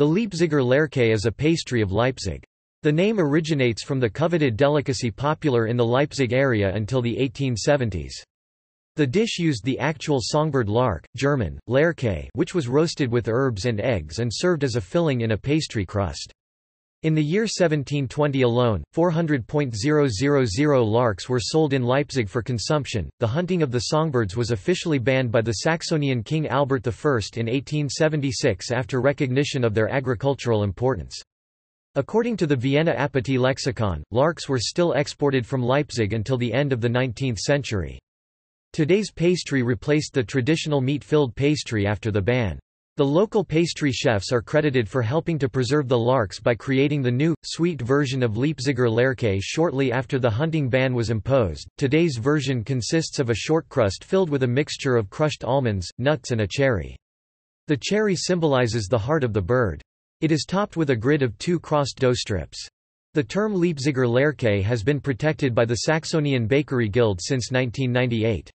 The Leipziger Lerche is a pastry of Leipzig. The name originates from the coveted delicacy popular in the Leipzig area until the 1870s. The dish used the actual songbird lark German, Lerche which was roasted with herbs and eggs and served as a filling in a pastry crust. In the year 1720 alone, 400.000 larks were sold in Leipzig for consumption. The hunting of the songbirds was officially banned by the Saxonian King Albert I in 1876 after recognition of their agricultural importance. According to the Vienna Appetit lexicon, larks were still exported from Leipzig until the end of the 19th century. Today's pastry replaced the traditional meat-filled pastry after the ban. The local pastry chefs are credited for helping to preserve the larks by creating the new, sweet version of Leipziger Lerche shortly after the hunting ban was imposed. Today's version consists of a short crust filled with a mixture of crushed almonds, nuts, and a cherry. The cherry symbolizes the heart of the bird. It is topped with a grid of two crossed dough strips. The term Leipziger Lerche has been protected by the Saxonian Bakery Guild since 1998.